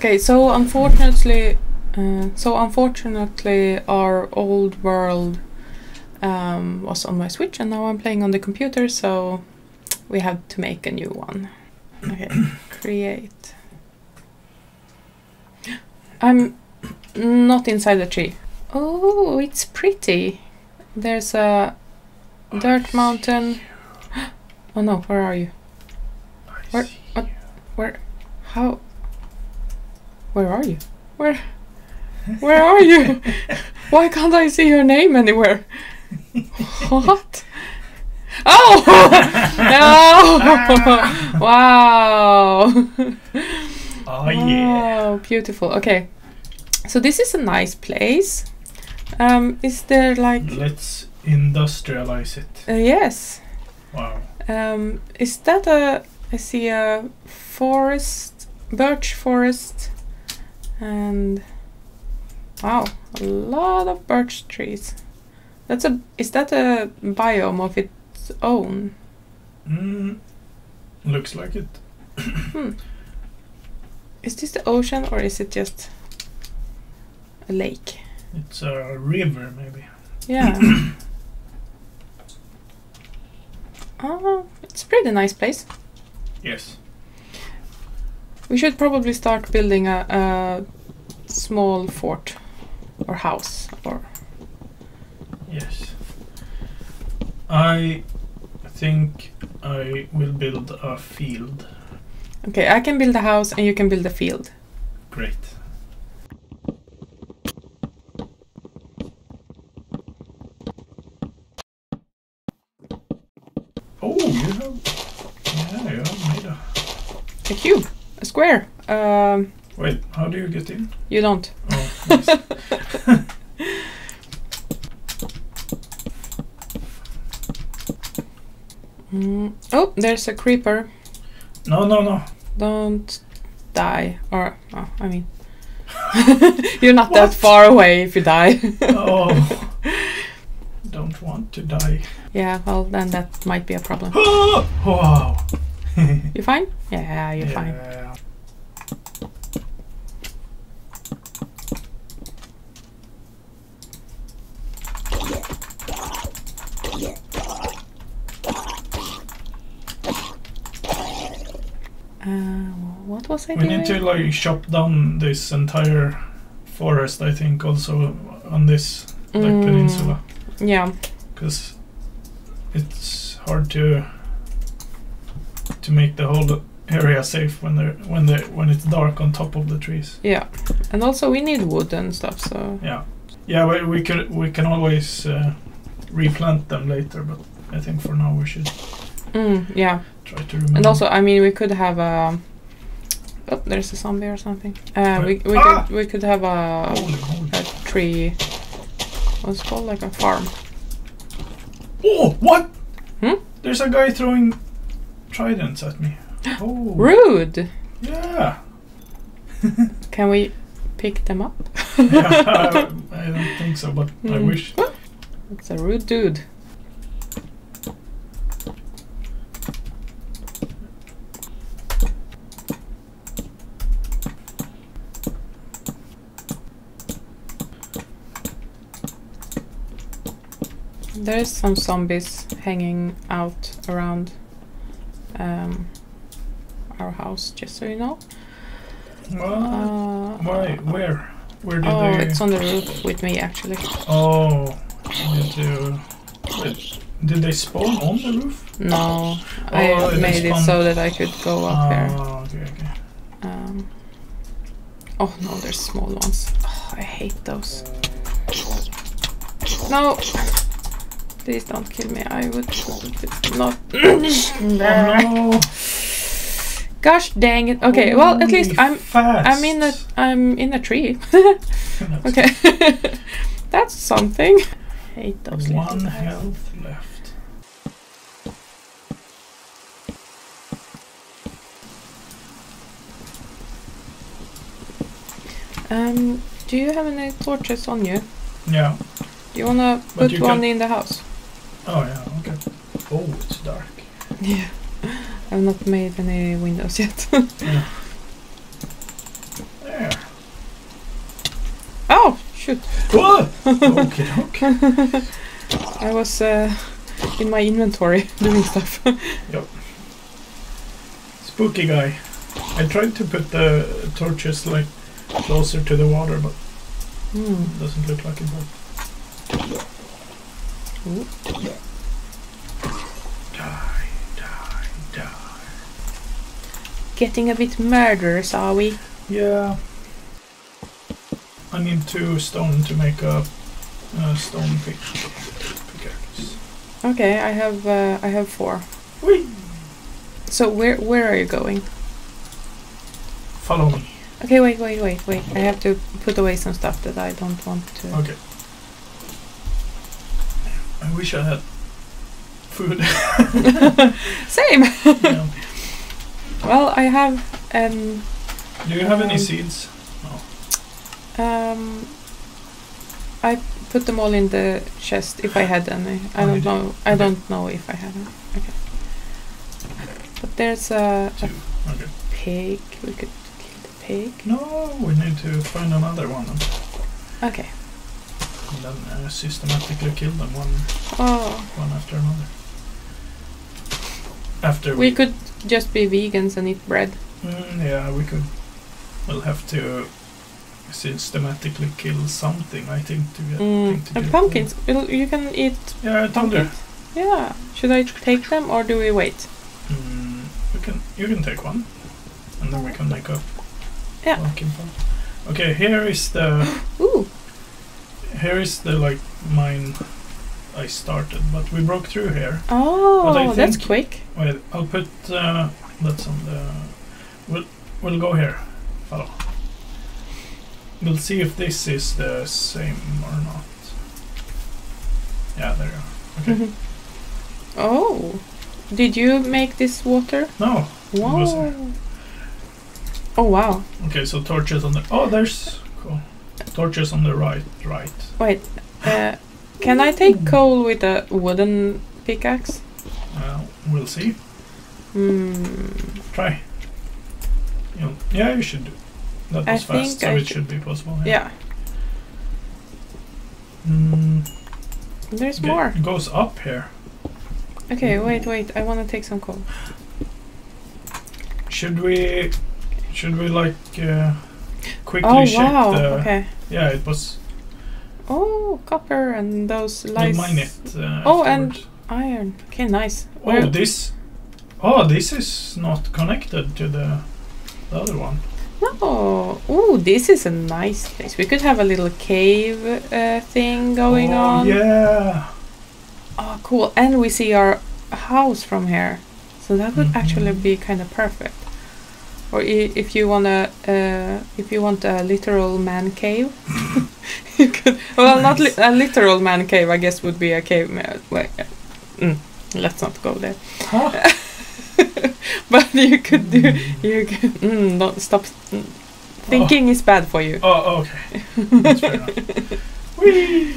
Okay, so unfortunately, uh, so unfortunately, our old world um, was on my Switch, and now I'm playing on the computer. So we have to make a new one. Okay, create. I'm not inside the tree. Oh, it's pretty. There's a dirt mountain. Oh no, where are you? I Where- what- you. Where? How? Where are you? Where? Where are you? Why can't I see your name anywhere? What? Oh! no! Wow! Oh yeah. Wow, beautiful. Okay, so this is a nice place. Um, is there like? Let's industrialize it. Uh, yes. Wow. Um, is that a? I see a forest, birch forest, and wow, a lot of birch trees. That's a. Is that a biome of its own? Mm, looks like it. Is this the ocean or is it just a lake? It's a river, maybe. Yeah. oh, it's a pretty nice place. Yes. We should probably start building a, a small fort or house or Yes. I think I will build a field. okay. I can build a house and you can build a field. Great. Oh, you have. Yeah, you have made a. A cube, a square. Um, Wait, how do you get in? you don't. Oh, nice. Mm. Oh, there's a creeper. no, no, no. Don't die. Or oh, I mean, you're not that far away if you die. Oh. Don't want to die. yeah. Well, then that might be a problem. Oh, wow. You fine? Yeah, you're fine. Yeah. Uh, what was I We doing? need to like chop down this entire forest. I think also on this like Mm, peninsula Yeah. because it's hard to to make the whole area safe when they're when they when it's dark on top of the trees. Yeah, and also we need wood and stuff. So Yeah, yeah. We, we could we can always uh, replant them later, but I think for now we should mm, yeah, try to remember. and also I mean we could have a. Oh, there's a zombie or something. Uh, we we Ah! could we could have a a tree. What's it called like a farm? Oh, what? Hmm? There's a guy throwing tridents at me. Oh, Rude. yeah. Can we pick them up? yeah. I don't think so, but I Hmm. wish. It's a rude dude. There's some zombies hanging out around um, our house, just so you know. Uh, Why? Where? Where did they Oh, they? it's on the roof with me actually. Oh, I need to. Wait, did they spawn on the roof? No, Oh, I made it so that I could go up there. Oh, okay, okay. Um, oh no, there's small ones. Oh, I hate those. No! Please don't kill me. I would not. No! Gosh dang it. Okay, well at least I'm fast. I'm in a I'm in a tree. Okay, that's something. I hate those little One guys. health left. Um, do you have any torches on you? Yeah. Do you wanna But put you one can- in the house? Oh yeah, okay. Oh, it's dark. Yeah, I've not made any windows yet. yeah. There. Oh, shoot. What? okay, okay. I was uh, in my inventory doing stuff. yep. Spooky guy. I tried to put the torches like closer to the water, but mm. doesn't look like it worked. Ooh. die, die, die. Getting a bit murderous, are we? Yeah. I need two stone to make a, a stone pick pickaxe. Okay, I have uh, I have four. Whee! So where where are you going? Follow me. Okay, wait, wait, wait, wait. I have to put away some stuff that I don't want to. Okay. I wish I had food. Same. yeah. Well, I have um Do you have any Um, seeds? um. I put them all in the chest if I had any. I don't know. I Okay. don't know if I have any. Okay. But there's a, a Okay. pig. We could kill the pig. No, we need to find another one and then uh, systematically kill them one Oh, one after another. After we could just be vegans and eat bread. Mm, yeah, we could. We'll have to systematically kill something, I think, to get. Mm. to And pumpkins. You can eat. Yeah, I told her. pumpkins. Yeah. Should I take them or do we wait? Mm, you can. You can take one, and then we can make a Yeah. pumpkin pie. Okay, here is the Ooh. Here is the like mine I started, but we broke through here. Oh, that's quick. Wait, I'll put uh, that's on the. We'll we'll go here. Follow. We'll see if this is the same or not. Yeah, there you are. Okay. Mhm. Oh. Did you make this water? No. Wow. Oh wow. Okay, so torches on the. Oh, there's cool. Torches on the right. Right. Wait. Uh, can I take coal with a wooden pickaxe? Uh, we'll see. Hmm. Try. You yeah, you should do. That I was fast, so I it should- be possible. Yeah. Mm, There's okay, more. It goes up here. Okay. Wait. Wait. I want to take some coal. Should we? Should we like uh, quickly Oh wow. the? Okay. Yeah, it was. Oh, copper and those We'll mine it. Uh, Oh, and- Iron. Okay. Nice. oh, this. Oh, this is not connected to the, the other one. No. Oh, this is a nice place. We could have a little cave uh, thing going oh, on. Yeah. Oh, cool. And we see our house from here. So that would Mhm. actually be kind of perfect. Or if you wanna, uh, if you want a literal man cave, you could. Well, not li- a literal man cave. I guess would be a cave. ma- Wait, uh, mm, let's not go there. Huh? But you could do. You could. Mm, don't stop. mm. Thinking is bad for you. Oh, okay. That's fair enough. Whee!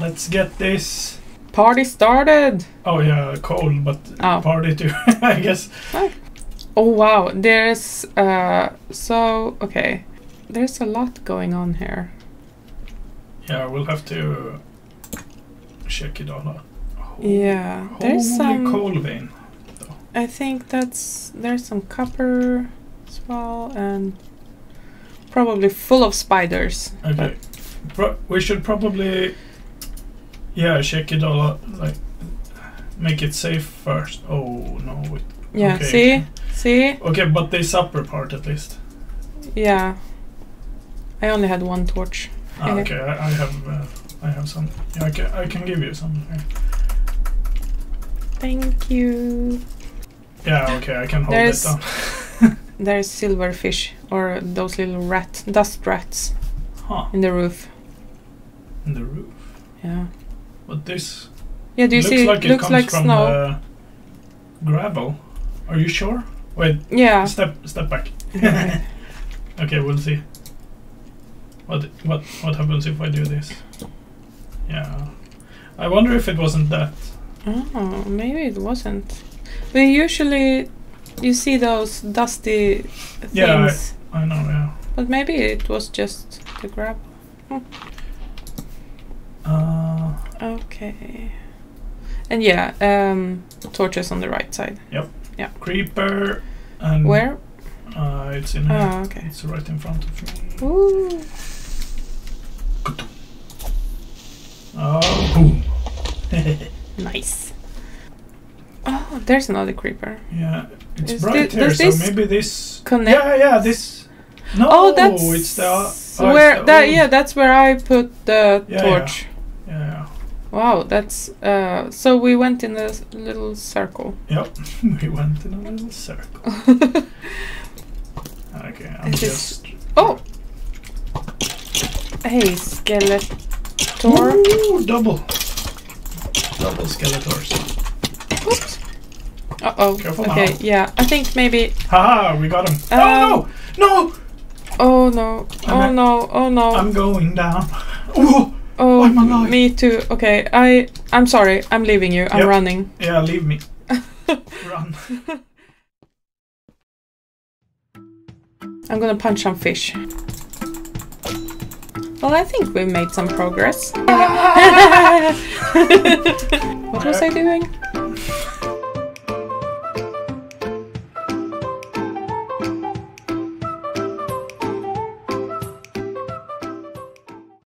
Let's get this. Party started. Oh yeah, cold, but Oh. party too. I guess. Oh wow, there's uh so okay. There's a lot going on here. Yeah, we'll have to check it all out. Ho- Yeah, there's some coal vein. I think that's there's some copper as well and probably full of spiders. Okay. Pro- we should probably, yeah, check it all out. Like, make it safe first. Oh no. It, Yeah, Okay. see? See? okay, but this upper part at least. Yeah. I only had one torch. Ah, Okay. I, I have, uh, I have some. Yeah, I can, I can give you some. Thank you. Yeah, okay, I can hold There's- it down. There's silverfish or those little rat dust rats Huh. in the roof. In the roof. Yeah. But this Yeah, do you looks see like it looks comes like from snow. the gravel. Are you sure? Wait, Yeah. step step back. Okay. Okay, we'll see. What what what happens if I do this? Yeah. I wonder if it wasn't that. Oh, maybe it wasn't. We usually you see those dusty things, Yeah, I know, yeah. but maybe it was just the grab. Uh, Okay. And yeah, um, torches on the right side. Creeper. And Where? Uh, it's in here. Oh, okay. It's right in front of me. Ooh. Oh, boom. Nice. Oh, there's another creeper. yeah, it's Is bright here, so maybe this. Connect. Yeah, yeah, this. No, oh, that's it's the. oh, it's where the that. old- Yeah, that's where I put the Yeah, torch. Yeah, yeah. Wow, that's uh. So we went in a little circle. Yep, we went in a little circle. Okay, I'm Is it- just. oh. Hey, Skeletor. Ooh, double. Double Skeletors. Oops. Uh oh. Careful Okay, now. yeah. I think maybe. Haha, we got him. Um, oh no! No! Oh no. I'm Oh no. Oh no. I'm going down. Ooh, oh, oh I'm alive. me too. Okay, I. I'm sorry. I'm leaving you. I'm Yep. running. yeah, leave me. Run. I'm gonna punch some fish. Well, I think we've made some progress. what was I doing?